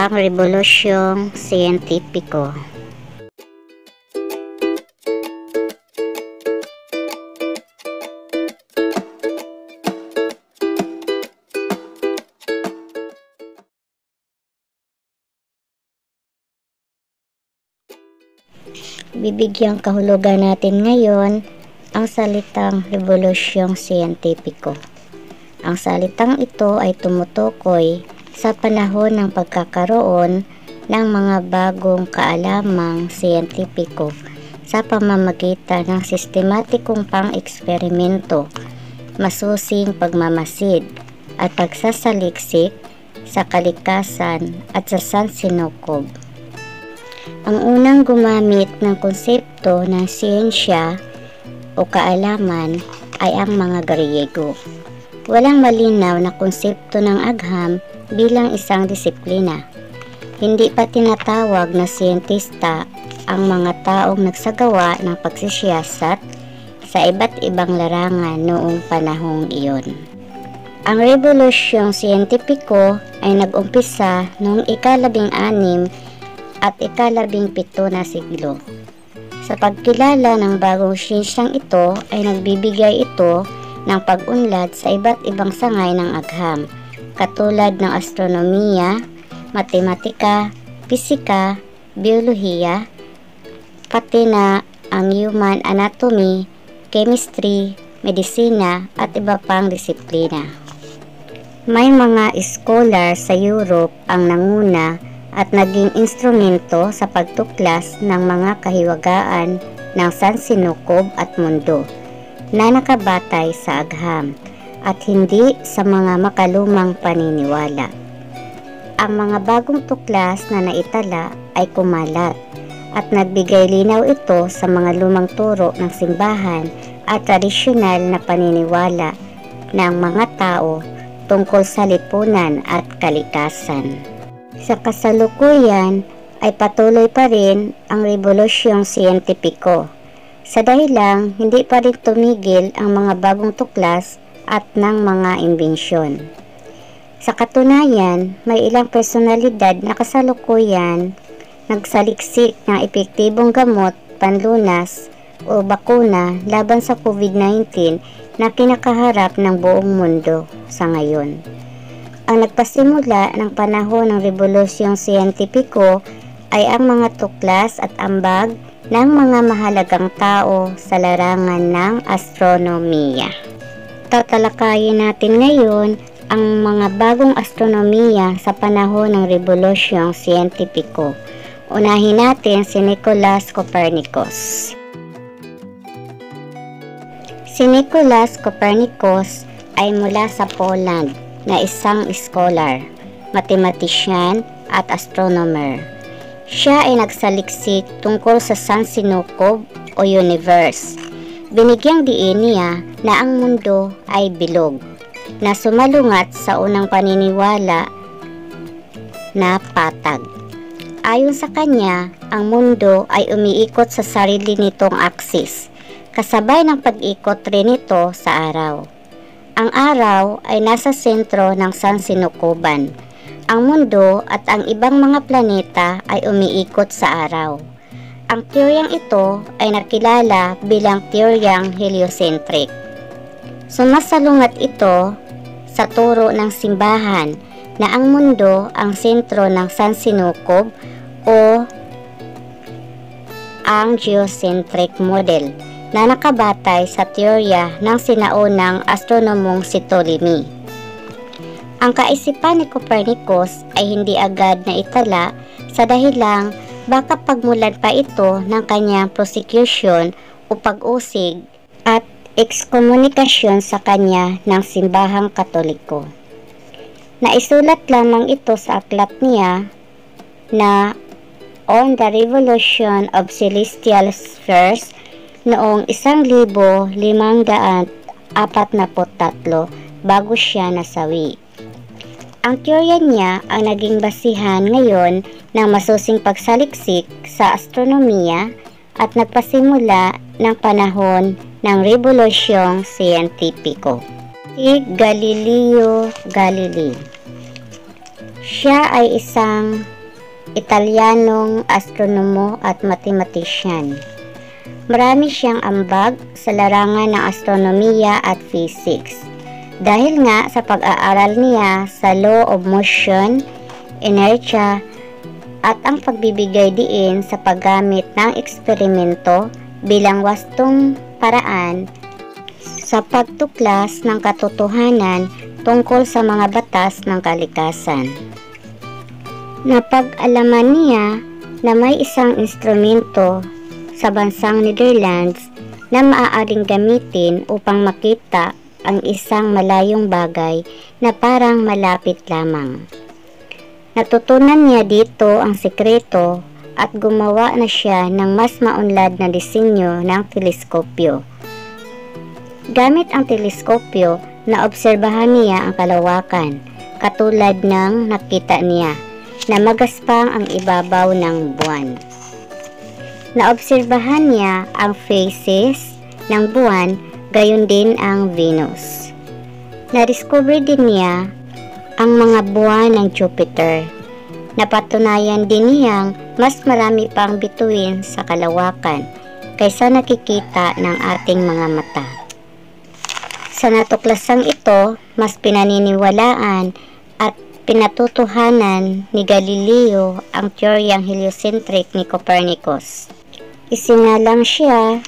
ang Rebolusyong Siyentipiko. Bibigyang kahulugan natin ngayon ang salitang Rebolusyong Siyentipiko. Ang salitang ito ay tumutukoy sa panahon ng pagkakaroon ng mga bagong kaalamang siyentipiko sa pamamagitan ng sistematikong pang-eksperimento, masusing pagmamasid at pagsasaliksik sa kalikasan at sa sansinukob. Ang unang gumamit ng konsepto ng siyensya o kaalaman ay ang mga Griego. Walang malinaw na konsepto ng agham bilang isang disiplina. Hindi pa tinatawag na siyentista ang mga taong nagsagawa ng pagsisiyasat sa iba't ibang larangan noong panahong iyon. Ang revolusyong siyentipiko ay nag-umpisa noong ikalabing anim at ikalabing pito na siglo. Sa pagkilala ng bagong siyensyang ito ay nagbibigay ito ng pag-unlad sa iba't ibang sangay ng agham katulad ng astronomiya, matematika, pisika, biolohiya, pati na ang human anatomy, chemistry, medisina at iba pang disiplina. May mga scholar sa Europe ang nanguna at naging instrumento sa pagtuklas ng mga kahiwagaan ng sansinukob at mundo na nakabatay sa agham at hindi sa mga makalumang paniniwala. Ang mga bagong tuklas na naitala ay kumalat at nagbigay linaw ito sa mga lumang turo ng simbahan at tradisyonal na paniniwala ng mga tao tungkol sa lipunan at kalikasan. Sa kasalukuyan ay patuloy pa rin ang revolusyong siyentipiko. Sa dahilang hindi pa rin tumigil ang mga bagong tuklas at ng mga imbensyon. Sa katunayan, may ilang personalidad na kasalukuyan nagsaliksik ng epektibong gamot, panlunas o bakuna laban sa COVID-19 na kinakaharap ng buong mundo sa ngayon. Ang nagpasimula ng panahon ng revolusyong siyentipiko ay ang mga tuklas at ambag ng mga mahalagang tao sa larangan ng astronomiya. Tatalakayin natin ngayon ang mga bagong astronomiya sa panahon ng Rebolusyong Siyentipiko. Unahin natin si Nicolas Copernicus. Si Nicolas Copernicus ay mula sa Poland na isang scholar, mathematician at astronomer. Siya ay nagsaliksik tungkol sa sansinukob o universe Binigyang diin niya na ang mundo ay bilog, na sumalungat sa unang paniniwala na patag. Ayon sa kanya, ang mundo ay umiikot sa sarili nitong aksis, kasabay ng pag-ikot rin ito sa araw. Ang araw ay nasa sentro ng sansinukuban. Ang mundo at ang ibang mga planeta ay umiikot sa araw. Ang teoryang ito ay nakilala bilang teoryang heliocentric. Sumasalungat ito sa turo ng simbahan na ang mundo ang sentro ng sansinukob o ang geocentric model na nakabatay sa teorya ng sinaunang astronomong si Ptolemy. Ang kaisipan ni Copernicus ay hindi agad na itala sa dahilang baka pagmulan pa ito ng kanyang prosecution o pag-usig at ekskomunikasyon sa kanya ng simbahang katoliko. Naisulat lamang ito sa aklat niya na On the Revolution of Celestial Spheres noong 1543 bago siya nasawi. Ang teorya niya ang naging basihan ngayon ng masusing pagsaliksik sa astronomiya at nagpasimula ng panahon ng Rebolusyong Siyentipiko. Si Galileo Galilei Siya ay isang Italianong astronomo at mathematician. Marami siyang ambag sa larangan ng astronomiya at physics. Dahil nga sa pag-aaral niya sa law of motion, inertia, at ang pagbibigay diin sa paggamit ng eksperimento bilang wastong paraan sa pagtuklas ng katotohanan tungkol sa mga batas ng kalikasan. Napag-alaman niya na may isang instrumento sa bansang Netherlands na maaaring gamitin upang makita ang isang malayong bagay na parang malapit lamang. Natutunan niya dito ang sekreto at gumawa na siya ng mas maunlad na disenyo ng teleskopyo. Gamit ang teleskopyo, naobserbahan niya ang kalawakan, katulad ng nakita niya na magaspang ang ibabaw ng buwan. Naobserbahan niya ang phases ng buwan gayon din ang Venus. Na-discover din niya ang mga buwan ng Jupiter. Napatunayan din niyang mas marami pang bituin sa kalawakan kaysa nakikita ng ating mga mata. Sa natuklasang ito, mas pinaniniwalaan at pinatutuhanan ni Galileo ang teoryang heliocentric ni Copernicus. Isinalang siya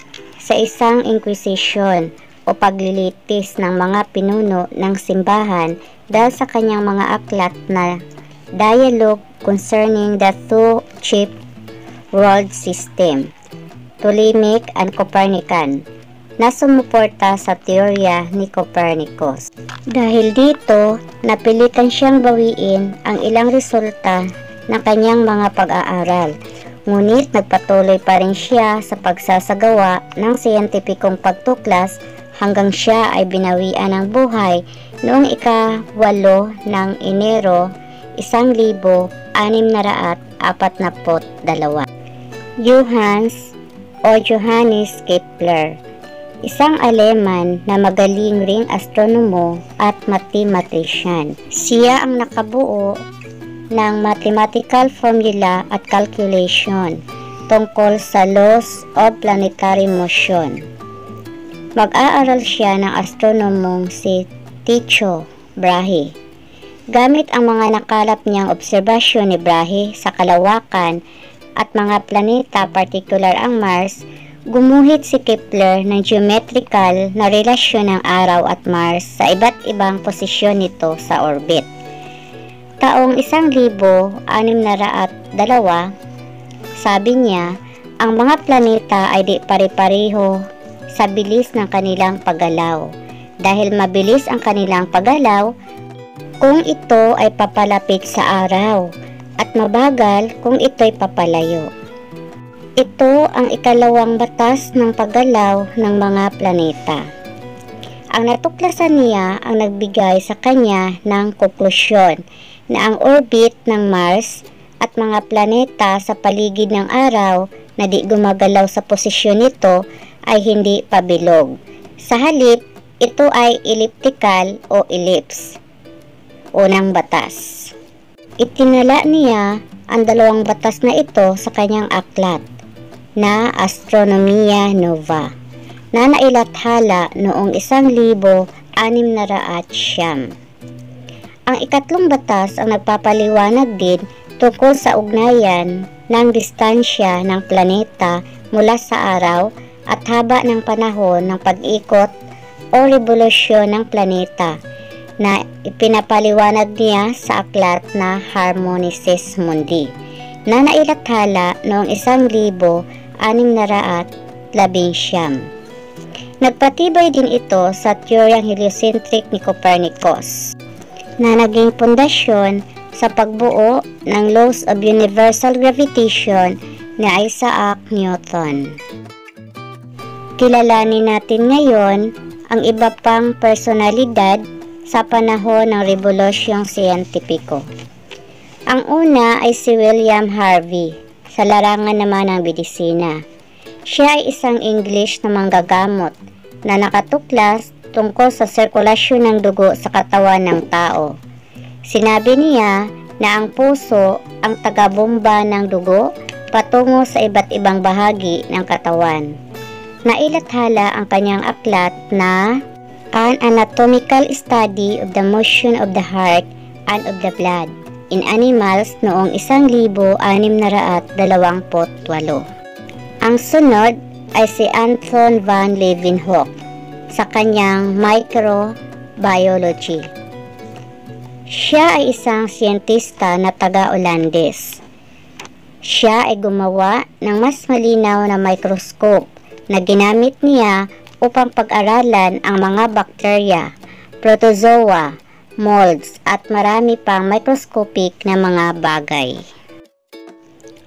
sa isang inquisition o paglilitis ng mga pinuno ng simbahan dahil sa kanyang mga aklat na dialogue concerning the two chief world system, Ptolemaic and Copernican, na sumuporta sa teorya ni Copernicus. Dahil dito, napilitan siyang bawiin ang ilang resulta ng kanyang mga pag-aaral. Ngunit nagpatuloy pa rin siya sa pagsasagawa ng siyentipikong pagtuklas hanggang siya ay binawian ng buhay noong ika-walo ng Enero 1642. Johannes o Johannes Kepler isang Aleman na magaling ring astronomo at mathematician. Siya ang nakabuo ng mathematical formula at calculation tungkol sa laws of planetary motion. Mag-aaral siya ng astronomong si Tycho Brahe. Gamit ang mga nakalap niyang obserbasyon ni Brahe sa kalawakan at mga planeta, particular ang Mars, Gumuhit si Kepler ng geometrical na relasyon ng araw at Mars sa iba't ibang posisyon nito sa orbit. Taong 1602, sabi niya, ang mga planeta ay di pare-pareho sa bilis ng kanilang paggalaw. Dahil mabilis ang kanilang paggalaw, kung ito ay papalapit sa araw at mabagal kung ito ay papalayo. Ito ang ikalawang batas ng paggalaw ng mga planeta. Ang natuklasan niya ang nagbigay sa kanya ng konklusyon na ang orbit ng Mars at mga planeta sa paligid ng araw na di gumagalaw sa posisyon nito ay hindi pabilog. Sa halip, ito ay elliptical o ellipse. Unang batas. Itinala niya ang dalawang batas na ito sa kanyang aklat na Astronomia Nova na nailathala noong isang libo anim na raat siyam. Ang ikatlong batas ang nagpapaliwanag din tungkol sa ugnayan ng distansya ng planeta mula sa araw at haba ng panahon ng pag-ikot o revolusyon ng planeta na ipinapaliwanag niya sa aklat na Harmonices Mundi na nailathala noong isang libo anim na raat labing siyam. Nagpatibay din ito sa teoryang heliocentric ni Copernicus na naging pundasyon sa pagbuo ng laws of universal gravitation ni Isaac Newton. Kilalanin natin ngayon ang iba pang personalidad sa panahon ng Rebolusyong Siyentipiko. Ang una ay si William Harvey, sa larangan naman ng medisina. Siya ay isang English na manggagamot na nakatuklas tungkol sa sirkulasyon ng dugo sa katawan ng tao. Sinabi niya na ang puso ang tagabomba ng dugo patungo sa iba't ibang bahagi ng katawan. Nailathala ang kanyang aklat na An Anatomical Study of the Motion of the Heart and of the Blood in Animals noong 1628. Ang sunod ay si Anton van Leeuwenhoek sa kanyang Microbiology. Siya ay isang siyentista na taga-Olandes. Siya ay gumawa ng mas malinaw na microscope na ginamit niya upang pag-aralan ang mga bakterya, protozoa, molds at marami pang microscopic na mga bagay.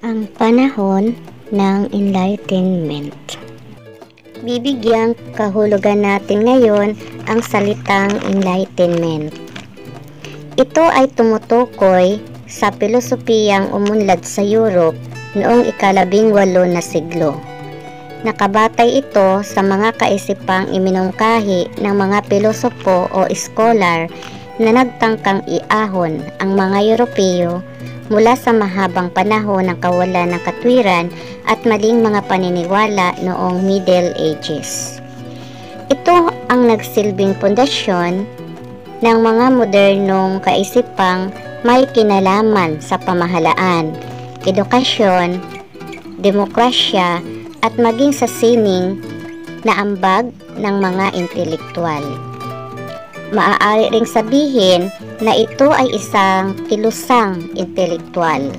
Ang panahon ng Enlightenment Bibigyang kahulugan natin ngayon ang salitang Enlightenment. Ito ay tumutukoy sa pilosopiyang umunlad sa Europe noong ikalabing walo na siglo. Nakabatay ito sa mga kaisipang iminungkahi ng mga pilosopo o scholar na nagtangkang iahon ang mga Europeo mula sa mahabang panahon ng kawalan ng katwiran at maling mga paniniwala noong Middle Ages. Ito ang nagsilbing pundasyon ng mga modernong kaisipang may kinalaman sa pamahalaan, edukasyon, demokrasya at maging sa sining na ambag ng mga intelektual. Maaari ring sabihin na ito ay isang kilusang intelektual.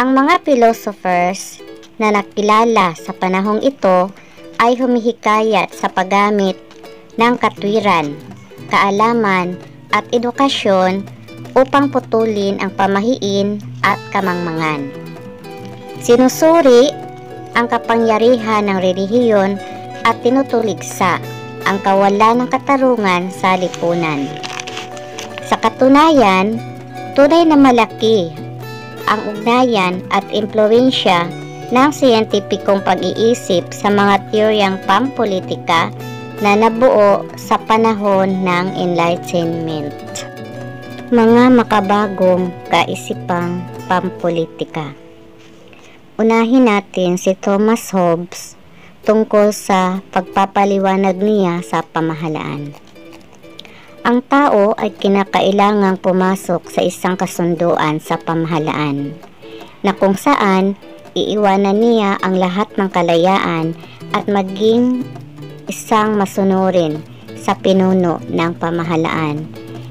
Ang mga philosophers na nakilala sa panahong ito ay humihikayat sa paggamit ng katwiran kaalaman at edukasyon upang putulin ang pamahiin at kamangmangan. Sinusuri ang kapangyarihan ng relihiyon at tinutuligsa ang kawalan ng katarungan sa lipunan. Sa katunayan, tunay na malaki ang ugnayan at impluensya ng siyentipikong pag-iisip sa mga teoryang pampolitika na nabuo sa panahon ng Enlightenment. Mga makabagong kaisipang pampolitika. Unahin natin si Thomas Hobbes tungkol sa pagpapaliwanag niya sa pamahalaan. Ang tao ay kinakailangang pumasok sa isang kasunduan sa pamahalaan na kung saan iiwanan niya ang lahat ng kalayaan at maging isang masunurin sa pinuno ng pamahalaan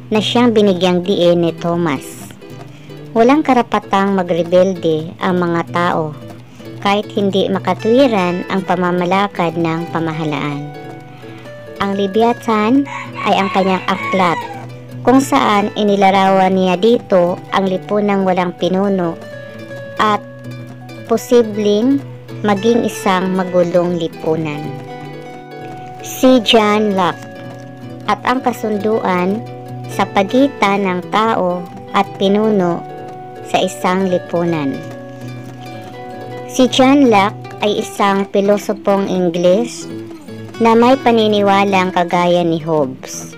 na siyang binigyang diin ni Thomas. Walang karapatang magrebelde ang mga tao kahit hindi makatwiran ang pamamalakad ng pamahalaan. Ang Leviathan ay ang kanyang aklat kung saan inilarawan niya dito ang lipunang walang pinuno at posibleng maging isang magulong lipunan si John Locke at ang kasunduan sa pagitan ng tao at pinuno sa isang lipunan. Si John Locke ay isang pilosopong Ingles na may paniniwalang kagaya ni Hobbes.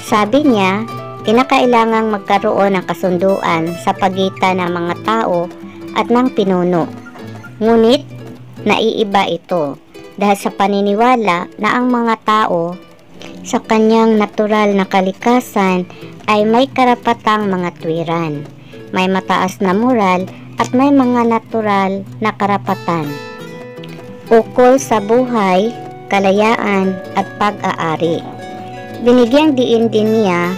Sabi niya, kinakailangang magkaroon ng kasunduan sa pagitan ng mga tao at ng pinuno. Ngunit, naiiba ito dahil sa paniniwala na ang mga tao sa kanyang natural na kalikasan ay may karapatang mga tuwiran, may mataas na moral at may mga natural na karapatan. Ukol sa buhay, kalayaan at pag-aari. Binigyang diin din niya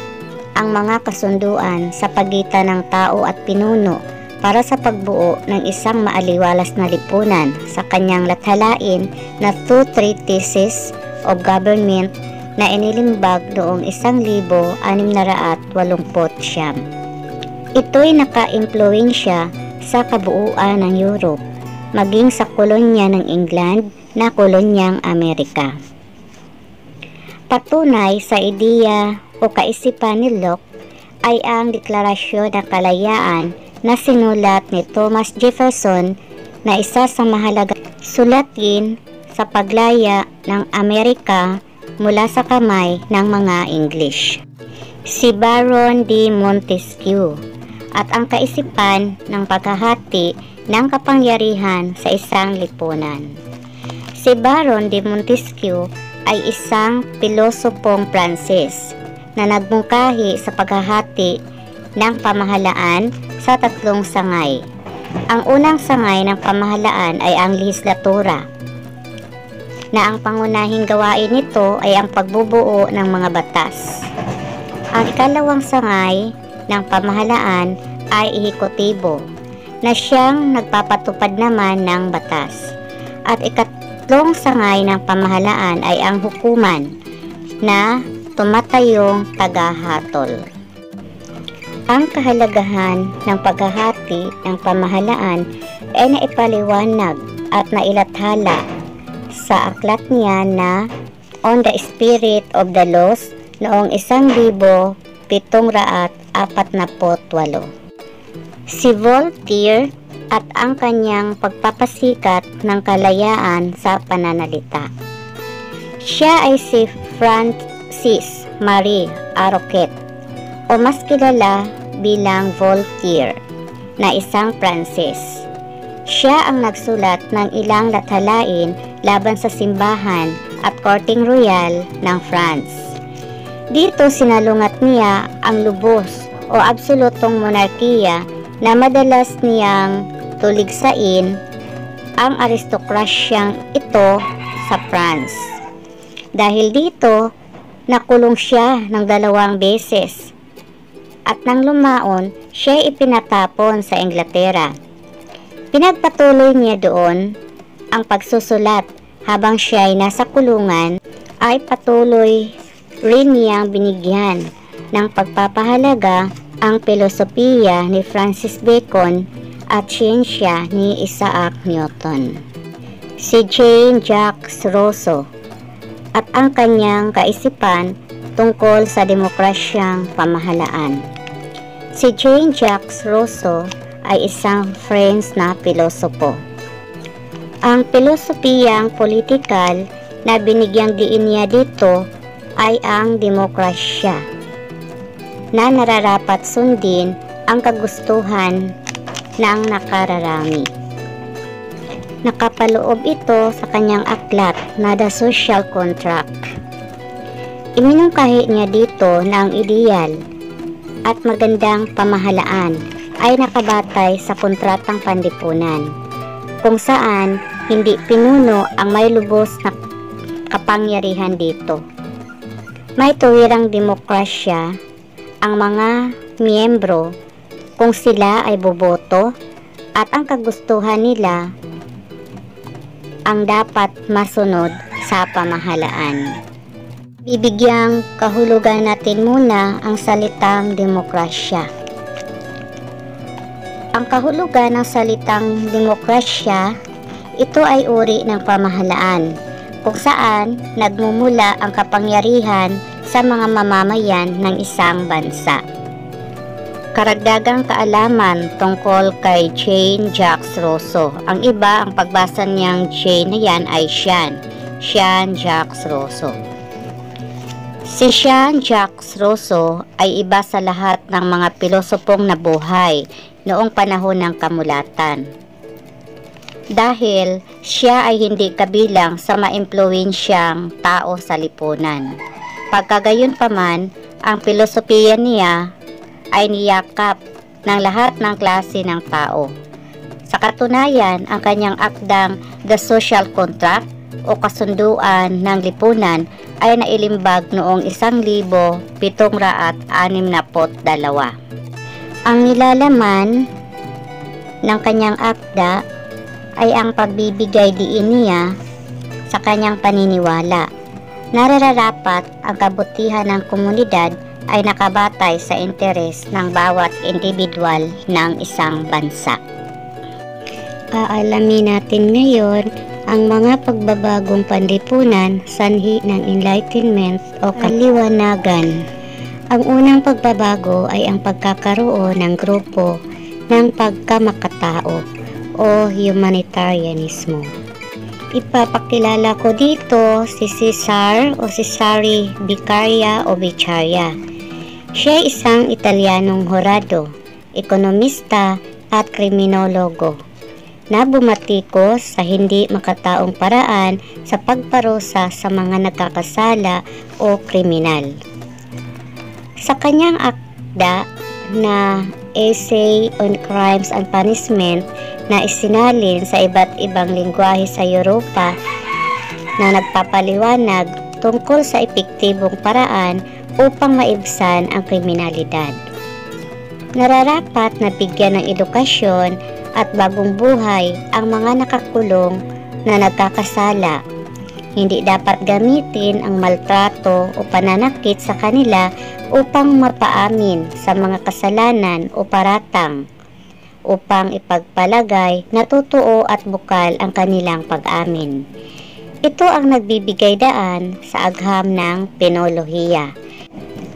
ang mga kasunduan sa pagitan ng tao at pinuno para sa pagbuo ng isang maaliwalas na lipunan sa kanyang lathalain na Two Treatises of Government na inilimbag noong 1680 siyam. Ito'y naka-impluensya sa kabuuan ng Europe, maging sa kolonya ng England na kolonyang Amerika. Patunay sa ideya o kaisipan ni Locke ay ang Deklarasyon ng Kalayaan na sinulat ni Thomas Jefferson na isa sa mahalaga sulatin sa paglaya ng Amerika mula sa kamay ng mga English. si Baron de Montesquieu at ang kaisipan ng paghahati ng kapangyarihan sa isang lipunan. Si Baron de Montesquieu ay isang pilosopong Pranses na nagmungkahi sa paghahati ng pamahalaan sa tatlong sangay. Ang unang sangay ng pamahalaan ay ang lehislatura na ang pangunahing gawain nito ay ang pagbubuo ng mga batas. Ang ikalawang sangay ng pamahalaan ay ehekutibo na siyang nagpapatupad naman ng batas. At ikatlong sangay ng pamahalaan ay ang hukuman na tumatayong tagahatol. Ang kahalagahan ng paghahati ng pamahalaan ay naipaliwanag at nailathala sa aklat niya na On the Spirit of the Laws noong 1748. Si Voltaire at ang kanyang pagpapasikat ng kalayaan sa pananalita. Siya ay si Francis Marie Aroquet o mas kilala bilang Voltaire na isang Pranses. Siya ang nagsulat ng ilang lathalain laban sa simbahan at korting royal ng France. Dito sinalungat niya ang lubos o absolutong monarkiya na madalas niyang tuligsain ang aristokrasyang ito sa France. Dahil dito, nakulong siya ng dalawang beses at nang lumaon, siya ipinatapon sa Inglaterra Pinagpatuloy niya doon ang pagsusulat habang siya ay nasa kulungan ay patuloy rin niyang binigyan ng pagpapahalaga ang filosofiya ni Francis Bacon at siyensya ni Isaac Newton. Si Jane Jacques Rousseau at ang kanyang kaisipan tungkol sa demokrasyang pamahalaan. Si Jane Jacques Rousseau ay isang French na pilosopo. Ang pilosopiyang politikal na binigyang diin niya dito ay ang demokrasya na nararapat sundin ang kagustuhan ng nakararami. Nakapaloob ito sa kanyang aklat na The Social Contract. Iminungkahi niya dito na ang ideal at magandang pamahalaan ay nakabatay sa kontratang pandipunan kung saan hindi pinuno ang may lubos na kapangyarihan dito. May tuwirang demokrasya ang mga miyembro kung sila ay boboto at ang kagustuhan nila ang dapat masunod sa pamahalaan. Bibigyang kahulugan natin muna ang salitang demokrasya. Ang kahulugan ng salitang demokrasya, ito ay uri ng pamahalaan kung saan nagmumula ang kapangyarihan sa mga mamamayan ng isang bansa. Karagdagang kaalaman tungkol kay Jane Jacques Rousseau. Ang iba, ang pagbasa niyang Jane na yan ay Sean. Sean Jacques Rousseau. Si Sean Jacques Rousseau ay iba sa lahat ng mga pilosopong nabuhay noong panahon ng kamulatan. Dahil siya ay hindi kabilang sa maimpluwensyang tao sa lipunan. Pagkagayon pa man, ang filosofiya niya ay niyakap ng lahat ng klase ng tao. Sa katunayan, ang kanyang akdang The Social Contract o kasunduan ng lipunan ay nailimbag noong 1762. Ang nilalaman ng kanyang akda ay ang pagbibigay diin niya sa kanyang paniniwala. Nararapat ang kabutihan ng komunidad ay nakabatay sa interes ng bawat individual ng isang bansa. Aalamin natin ngayon ang mga pagbabagong panlipunan sanhi ng Enlightenment o kaliwanagan. Ang unang pagbabago ay ang pagkakaroon ng grupo ng pagkamakatao o humanitarianismo. Ipapakilala ko dito si Cesar o si Sari Vicaria o Vicaria. Siya ay isang Italianong horado, ekonomista at kriminologo na bumatikos sa hindi makataong paraan sa pagparusa sa mga nagkakasala o kriminal. Sa kanyang akda na Essay on Crimes and Punishment na isinalin sa iba't ibang lingwahe sa Europa na nagpapaliwanag tungkol sa epektibong paraan upang maibsan ang kriminalidad. Nararapat na bigyan ng edukasyon at bagong buhay ang mga nakakulong na nagkakasala. Hindi dapat gamitin ang maltrato o pananakit sa kanila upang mapaamin sa mga kasalanan o paratang upang ipagpalagay na totoo at bukal ang kanilang pag-amin. Ito ang nagbibigay daan sa agham ng penolohiya.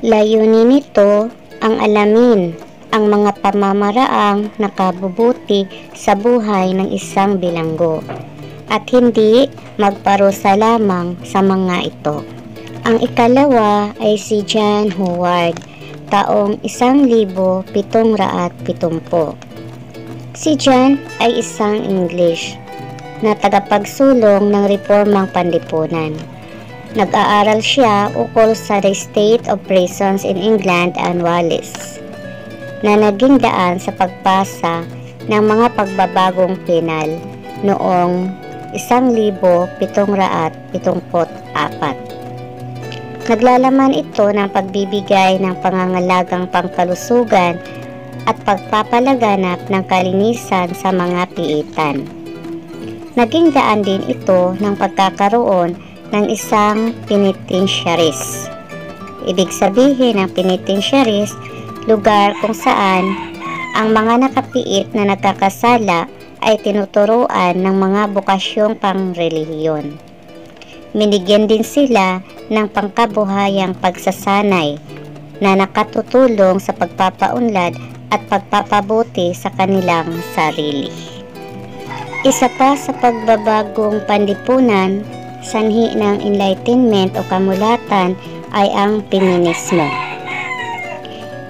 Layunin nito ang alamin ang mga pamamaraang nakabubuti sa buhay ng isang bilanggo at hindi magparusa lamang sa mga ito. Ang ikalawa ay si John Howard, taong 1770. Si John ay isang English na tagapagsulong ng reformang panlipunan. Nag-aaral siya ukol sa The State of Prisons in England and Wales na naging daan sa pagpasa ng mga pagbabagong penal noong 1774. Naglalaman ito ng pagbibigay ng pangangalagang pangkalusugan at pagpapalaganap ng kalinisan sa mga piitan. Naging daan din ito ng pagkakaroon ng isang penitentiaries. Ibig sabihin ng penitentiaries lugar kung saan ang mga nakapiit na nagkakasala ay tinuturuan ng mga bukasyong pangrelihiyon. Minigyan din sila ng pangkabuhayang pagsasanay na nakatutulong sa pagpapaunlad at pagpapabuti sa kanilang sarili. Isa pa sa pagbabagong pandipunan, sanhi ng enlightenment o kamulatan ay ang feminismo.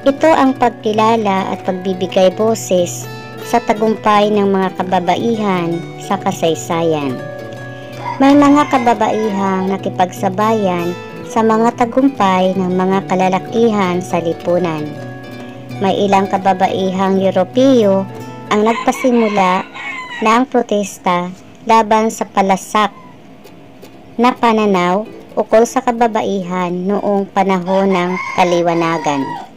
Ito ang pagkilala at pagbibigay boses sa tagumpay ng mga kababaihan sa kasaysayan. May mga kababaihang nakipagsabayan sa mga tagumpay ng mga kalalakihan sa lipunan. May ilang kababaihang Europeo ang nagpasimula ng protesta laban sa palasak na pananaw ukol sa kababaihan noong panahon ng kaliwanagan.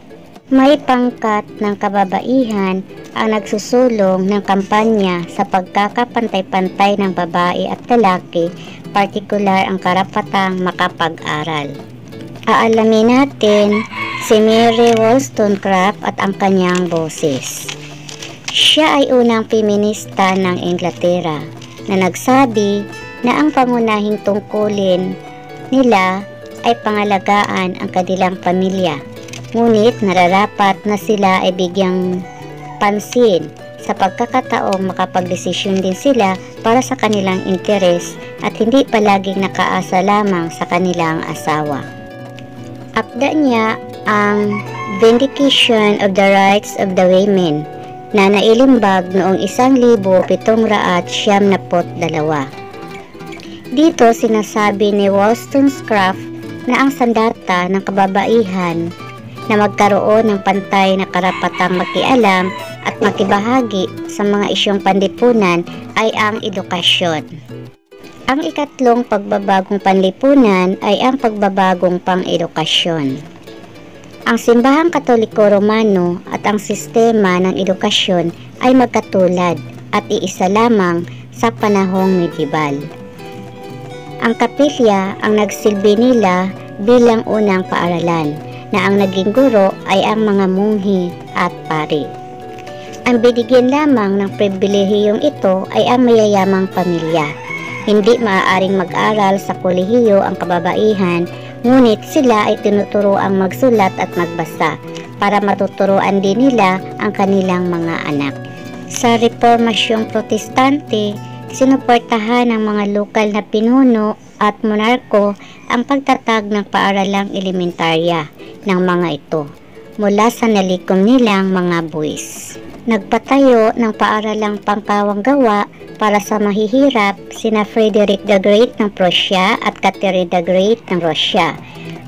May pangkat ng kababaihan ang nagsusulong ng kampanya sa pagkakapantay-pantay ng babae at lalaki, partikular ang karapatang makapag-aral. Aalamin natin si Mary Wollstonecraft at ang kanyang boses. Siya ay unang feminista ng Inglaterra na nagsabi na ang pangunahing tungkulin nila ay pangalagaan ang kanilang pamilya Ngunit nararapat na sila ay bigyang pansin sa pagkakataong makapagdesisyon din sila para sa kanilang interes at hindi palaging nakaasa lamang sa kanilang asawa. Akda niya ang Vindication of the Rights of the Women na nailimbag noong 1772. Dito sinasabi ni Wollstonecraft na ang sandata ng kababaihan na magkaroon ng pantay na karapatang makialam at makibahagi sa mga isyong panlipunan ay ang edukasyon. Ang ikatlong pagbabagong panlipunan ay ang pagbabagong pang-edukasyon. Ang simbahang katoliko romano at ang sistema ng edukasyon ay magkatulad at iisa lamang sa panahong medieval. Ang kapilya ang nagsilbi nila bilang unang paaralan na ang naging guro ay ang mga munghi at pari. Ang binigyan lamang ng pribilehiyong ito ay ang mayayamang pamilya. Hindi maaaring mag-aral sa kolehiyo ang kababaihan, ngunit sila ay tinuturo ang magsulat at magbasa para matuturuan din nila ang kanilang mga anak. Sa Reformasyong Protestante, sinuportahan ng mga lokal na pinuno at monarko ang pagtatag ng paaralang elementarya ng mga ito mula sa nalikom nilang mga buwis. Nagpatayo ng paaralang pangkawang gawa para sa mahihirap sina Frederick the Great ng Prussia at Catherine the Great ng Russia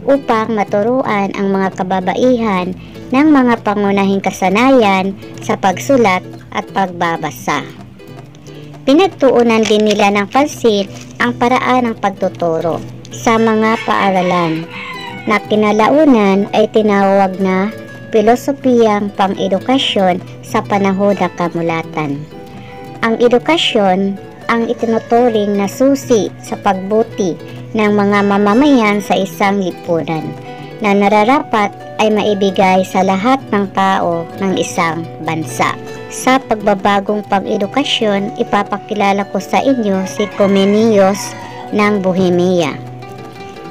upang maturuan ang mga kababaihan ng mga pangunahing kasanayan sa pagsulat at pagbabasa. Pinagtuunan din nila ng pansin ang paraan ng pagtuturo sa mga paaralan na kinalaunan ay tinawag na pilosopiyang pang-edukasyon sa panahon ng kamulatan. Ang edukasyon ang itinuturing na susi sa pagbuti ng mga mamamayan sa isang lipunan na nararapat ay maibigay sa lahat ng tao ng isang bansa. Sa pagbabagong pang-edukasyon, ipapakilala ko sa inyo si Comenius ng Bohemia.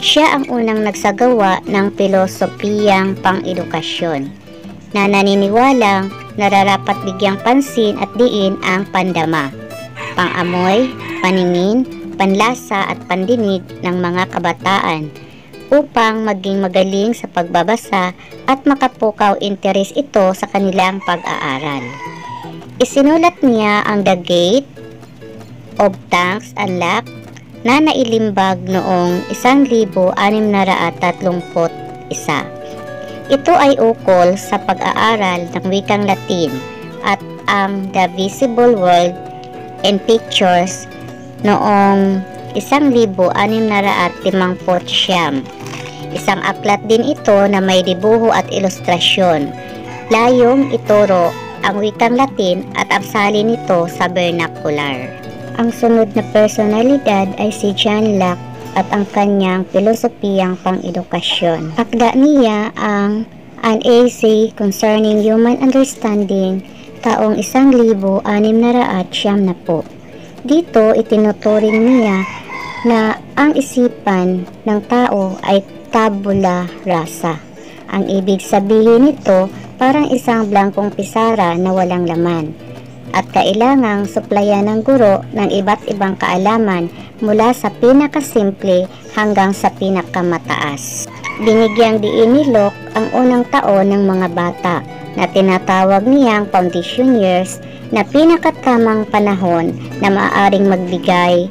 Siya ang unang nagsagawa ng pilosopiyang pang-edukasyon na naniniwalang nararapat bigyang pansin at diin ang pandama, pangamoy, paningin, panlasa at pandinig ng mga kabataan upang maging magaling sa pagbabasa at makapukaw interes ito sa kanilang pag-aaral. Isinulat niya ang The Gate of Tanks and Lock na nailimbag noong 1631. Ito ay ukol sa pag-aaral ng wikang Latin at ang The Visible World and Pictures noong 1650 Isang aklat din ito na may dibuho at ilustrasyon. Layong ituro ang wikang Latin at ang salin nito sa vernacular. Ang sunod na personalidad ay si John Locke at ang kanyang filosofiyang pang-edukasyon. Akda niya ang An Essay Concerning Human Understanding taong 1660 na po. Dito itinuturing niya na ang isipan ng tao ay tabula rasa. Ang ibig sabihin nito parang isang blankong pisara na walang laman at kailangang suplayan ng guro ng iba't ibang kaalaman mula sa pinakasimple hanggang sa pinakamataas. Binigyang diin ni Locke ang unang taon ng mga bata na tinatawag niyang foundation years na pinakatamang panahon na maaaring magbigay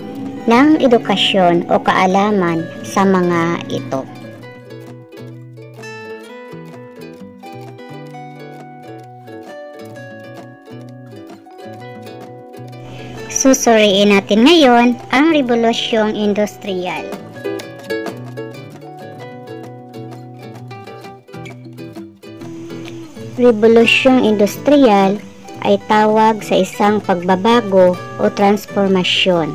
ng edukasyon o kaalaman sa mga ito. Susuriin natin ngayon ang Rebolusyong Industrial. Rebolusyong Industrial ay tawag sa isang pagbabago o transformasyon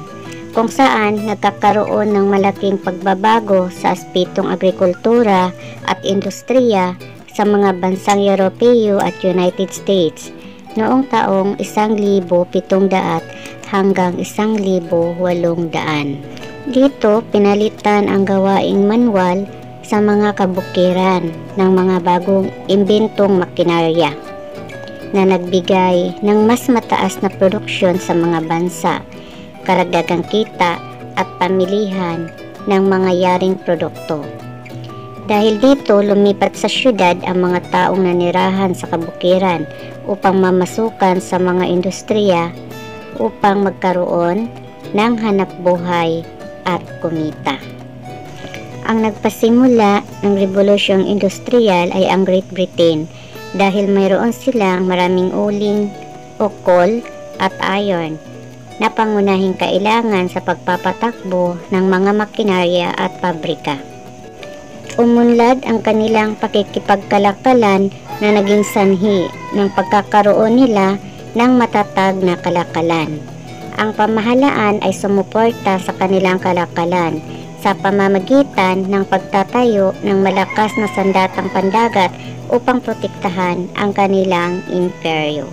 kung saan nagkakaroon ng malaking pagbabago sa aspetong agrikultura at industriya sa mga bansang Europeo at United States noong taong 1700 hanggang 1,800. Dito, pinalitan ang gawaing manual sa mga kabukiran ng mga bagong imbentong makinarya na nagbigay ng mas mataas na produksyon sa mga bansa, karagdagang kita at pamilihan ng mga yaring produkto. Dahil dito, lumipat sa syudad ang mga taong nanirahan sa kabukiran upang mamasukan sa mga industriya upang magkaroon ng hanap buhay at kumita. Ang nagpasimula ng revolusyong industrial ay ang Great Britain dahil mayroon silang maraming uling o coal at iron na pangunahing kailangan sa pagpapatakbo ng mga makinarya at pabrika. Umunlad ang kanilang pakikipagkalakalan na naging sanhi ng pagkakaroon nila ng matatag na kalakalan. Ang pamahalaan ay sumuporta sa kanilang kalakalan sa pamamagitan ng pagtatayo ng malakas na sandatang pandagat upang protektahan ang kanilang imperyo.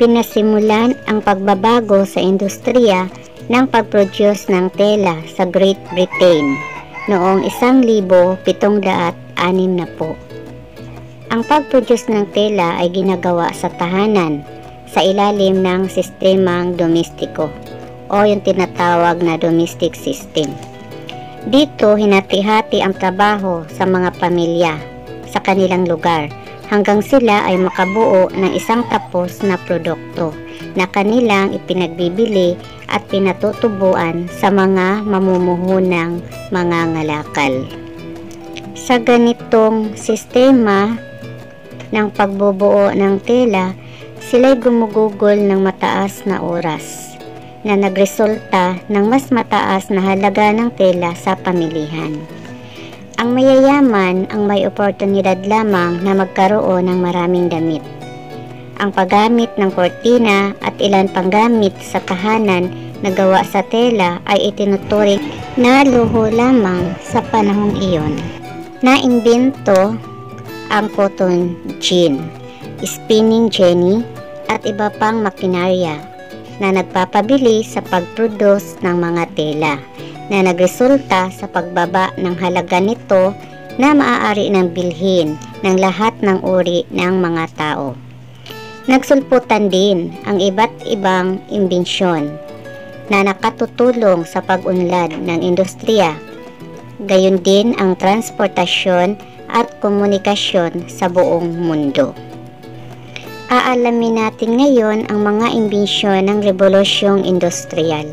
Pinasimulan ang pagbabago sa industriya ng pag-produce ng tela sa Great Britain noong 1760 na po. Ang pag-produce ng tela ay ginagawa sa tahanan sa ilalim ng sistemang domestiko o yung tinatawag na domestic system. Dito, hinati-hati ang trabaho sa mga pamilya sa kanilang lugar hanggang sila ay makabuo ng isang tapos na produkto na kanilang ipinagbibili at pinatutubuan sa mga mamumuhunang mga ngalakal. Sa ganitong sistema ng pagbubuo ng tela, sila'y gumugugol ng mataas na oras na nagresulta ng mas mataas na halaga ng tela sa pamilihan. Ang mayayaman ang may oportunidad lamang na magkaroon ng maraming damit. Ang paggamit ng kortina at ilan pang gamit sa tahanan na gawa sa tela ay itinuturing na luho lamang sa panahong iyon. Naimbento ang cotton gin, spinning jenny at iba pang makinarya na nagpapabili sa pag-produce ng mga tela na nagresulta sa pagbaba ng halaga nito na maaari ng bilhin ng lahat ng uri ng mga tao. Nagsulputan din ang iba't ibang imbensyon na nakatutulong sa pag-unlad ng industriya. Gayon din ang transportasyon at komunikasyon sa buong mundo. Aalamin natin ngayon ang mga imbensyon ng Rebolusyong Industrial.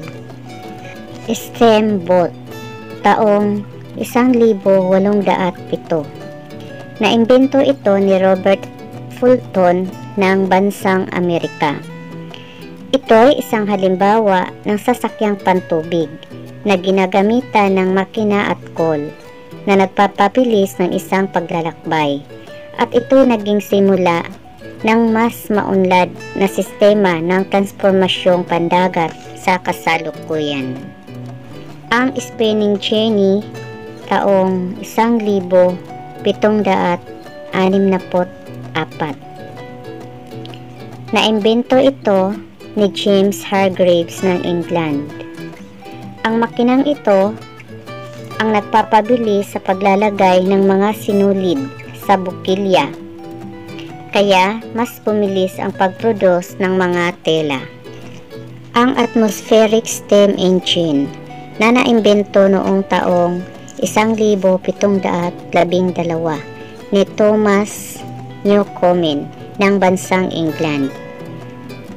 Steamboat, taong 1807. Naimbento ito ni Robert Fulton ng bansang Amerika. Ito ay isang halimbawa ng sasakyang pantubig na ginagamitan ng makina at kol na nagpapabilis ng isang paglalakbay at ito naging simula ng mas maunlad na sistema ng transformasyong pandagat sa kasalukuyan. Ang spinning jenny taong 1764 Naimbento ito ni James Hargreaves ng England. Ang makinang ito ang nagpapabili sa paglalagay ng mga sinulid sa bukilya. Kaya mas pumilis ang pagproduce ng mga tela. Ang atmospheric steam engine na naimbento noong taong 1712 ni Thomas Newcomen ng bansang England.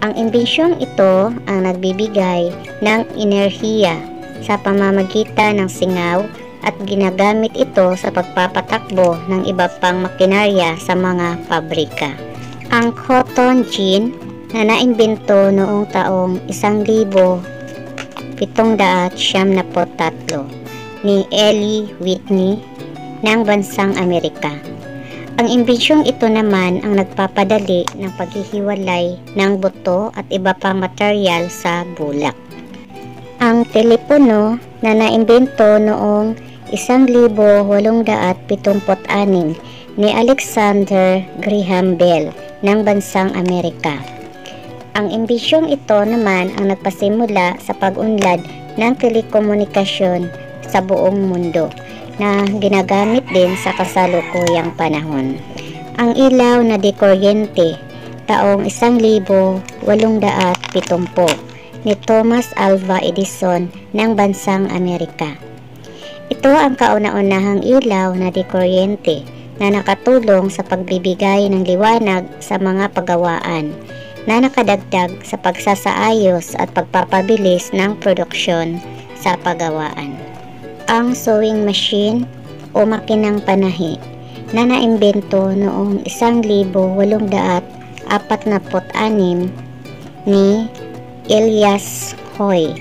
Ang imbensyong ito ang nagbibigay ng enerhiya sa pamamagitan ng singaw at ginagamit ito sa pagpapatakbo ng iba pang makinarya sa mga pabrika. Ang cotton gin na naimbento noong taong 1773 ni Ellie Whitney ng bansang Amerika ang imbensyong ito naman ang nagpapadali ng paghihiwalay ng buto at iba pang material sa bulak. Ang telepono na naimbento noong 1876 ni Alexander Graham Bell ng bansang Amerika. Ang imbisyong ito naman ang nagpasimula sa pag-unlad ng telekomunikasyon sa buong mundo na ginagamit din sa kasalukuyang panahon. Ang ilaw na dekuryente taong 1870 ni Thomas Alva Edison ng bansang Amerika. Ito ang kauna-unahang ilaw na dekuryente na nakatulong sa pagbibigay ng liwanag sa mga pagawaan na nakadagdag sa pagsasaayos at pagpapabilis ng produksyon sa pagawaan ang sewing machine o makinang panahi na naimbento noong 1846 ni Elias Hoy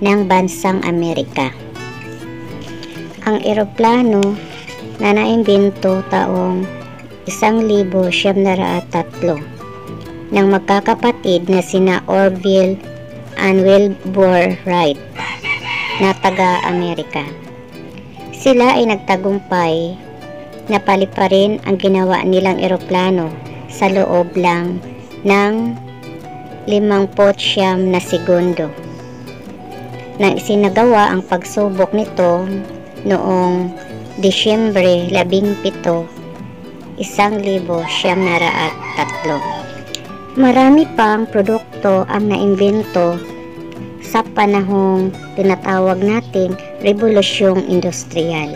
ng bansang Amerika. Ang eroplano na naimbento taong 1903 ng magkakapatid na sina Orville and Wilbur Wright na taga-Amerika. Sila ay nagtagumpay na paliparin ang ginawa nilang eroplano sa loob lang ng 59 na segundo. Nang isinagawa ang pagsubok nito noong Disyembre 17, 1903. Marami pang produkto ang naimbento sa panahong tinatawag nating Rebolusyong Industrial.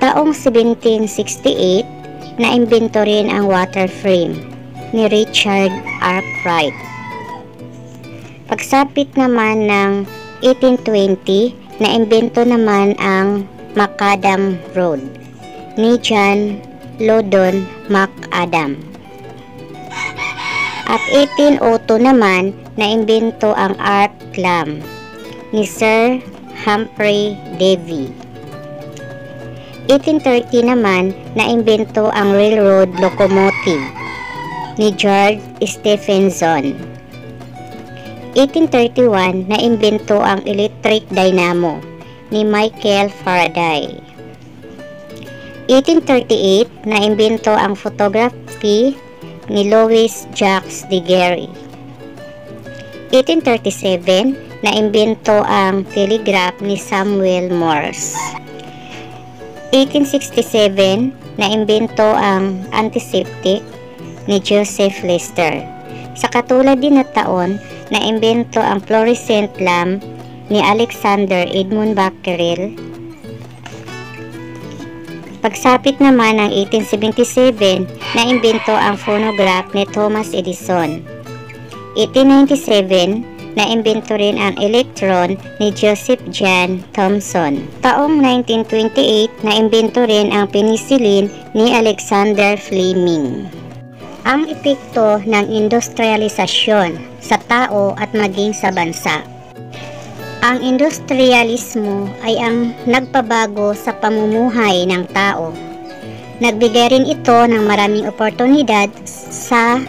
Taong 1768, naimbento rin ang water frame ni Richard Arkwright. Pagsapit naman ng 1820, naimbento naman ang Macadam Road ni John Loudon MacAdam. At 1802 naman, naimbento ang arc lamp ni Sir Humphrey Davy. 1830 naman, naimbento ang railroad locomotive ni George Stephenson. 1831, naimbento ang electric dynamo ni Michael Faraday. 1838, naimbento ang photography ni Louis Jacques Gary. 1837, naimbento ang telegraph ni Samuel Morse. 1867, naimbento ang antiseptic ni Joseph Lister. Sa katulad din na taon, naimbento ang fluorescent lamp ni Alexander Edmund Becquerel Pagsapit naman ng 1877, naimbento ang phonograph ni Thomas Edison. 1897, naimbento rin ang electron ni Joseph John Thomson. Taong 1928, naimbento rin ang penicillin ni Alexander Fleming. Ang epekto ng industrialisasyon sa tao at maging sa bansa ang industrialismo ay ang nagpabago sa pamumuhay ng tao. Nagbigay rin ito ng maraming oportunidad sa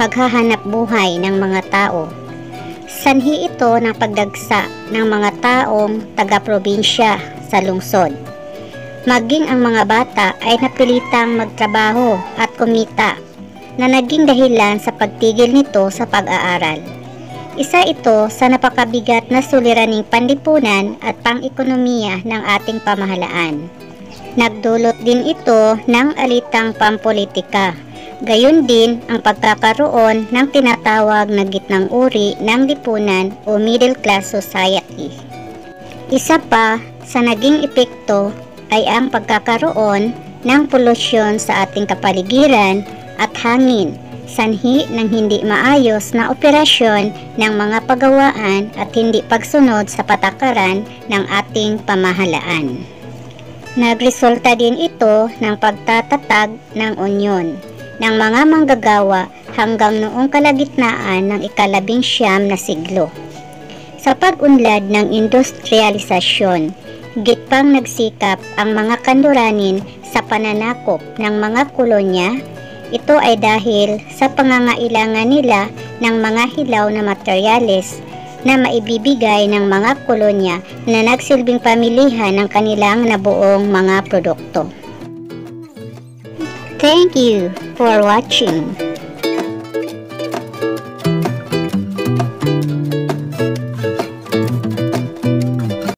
paghahanap buhay ng mga tao. Sanhi ito ng pagdagsa ng mga taong taga-probinsya sa lungsod. Maging ang mga bata ay napilitang magtrabaho at kumita na naging dahilan sa pagtigil nito sa pag-aaral. Isa ito sa napakabigat na suliraning panlipunan at pang-ekonomiya ng ating pamahalaan. Nagdulot din ito ng alitang pampolitika. Gayon din ang pagkakaroon ng tinatawag na gitnang uri ng lipunan o middle class society. Isa pa sa naging epekto ay ang pagkakaroon ng polusyon sa ating kapaligiran hangin sanhi ng hindi maayos na operasyon ng mga pagawaan at hindi pagsunod sa patakaran ng ating pamahalaan. Nagresulta din ito ng pagtatatag ng unyon ng mga manggagawa hanggang noong kalagitnaan ng ikalabing siyam na siglo. Sa pag-unlad ng industrialisasyon, gitpang nagsikap ang mga kanduranin sa pananakop ng mga kolonya ito ay dahil sa pangangailangan nila ng mga hilaw na materyales na maibibigay ng mga kolonya na nagsilbing pamilihan ng kanilang nabuong mga produkto. Thank you for watching.